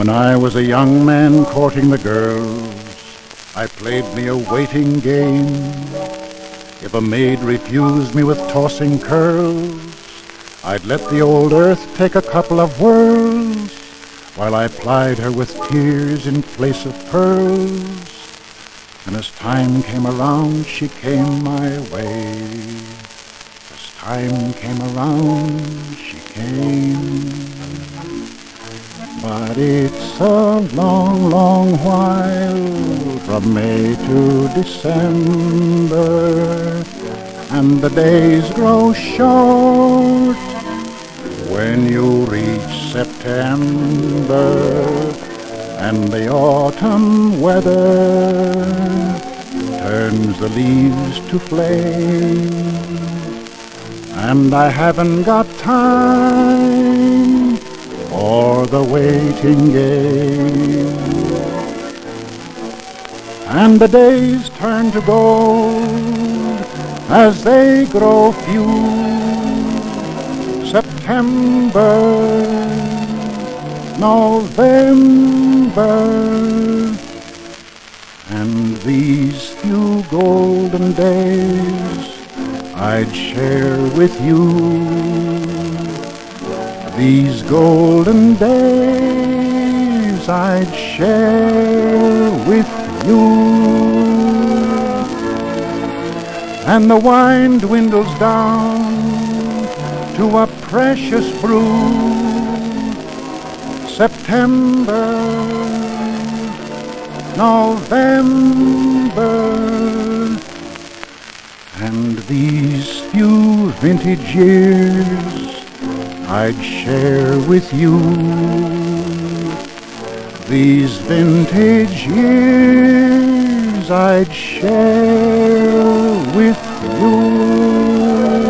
When I was a young man courting the girls, I played me a waiting game. If a maid refused me with tossing curls, I'd let the old earth take a couple of whirls, while I plied her with tears in place of pearls. And as time came around, she came my way. As time came around, she came. But it's a long, long while from May to December, and the days grow short when you reach September, and the autumn weather turns the leaves to flame, and I haven't got time for the waiting game. And the days turn to gold as they grow few. September, November, and these few golden days I'd share with you these golden days I'd share with you. And the wine dwindles down to a precious brew. September, November, and these few vintage years I'd share with you. These vintage years I'd share with you